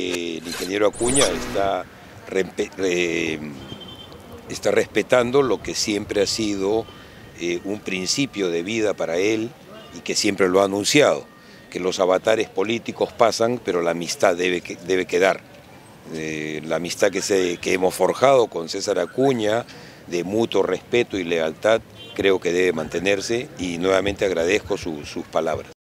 El ingeniero Acuña está, respetando lo que siempre ha sido eh, un principio de vida para él y que siempre lo ha anunciado, que los avatares políticos pasan, pero la amistad debe, quedar. Eh, la amistad que hemos forjado con César Acuña, de mutuo respeto y lealtad, creo que debe mantenerse y nuevamente agradezco sus palabras.